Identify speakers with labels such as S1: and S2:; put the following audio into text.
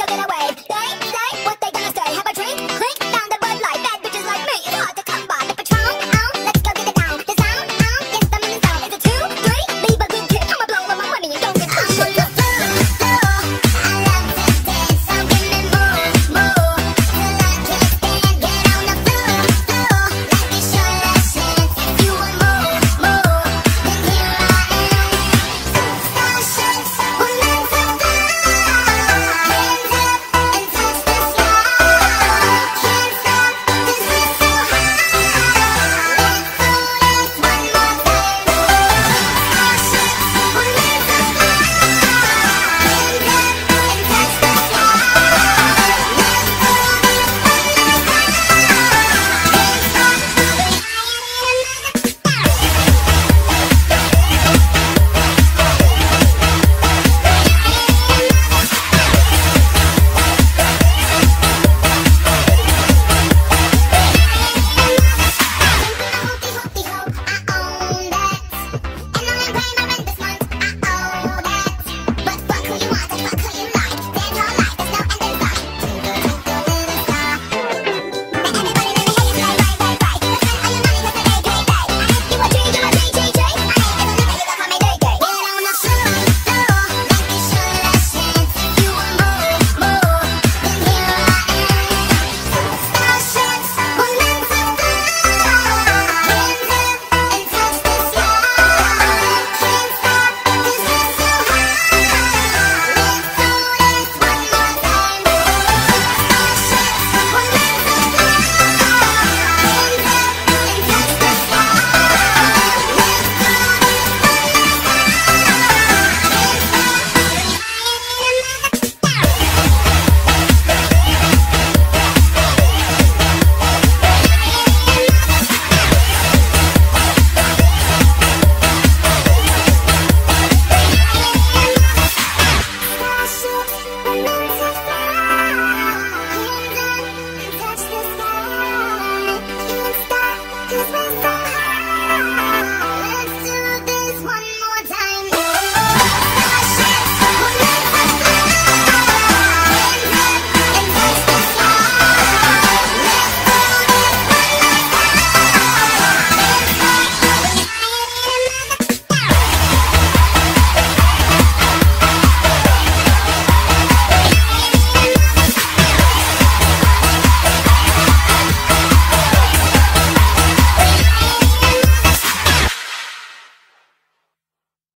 S1: together.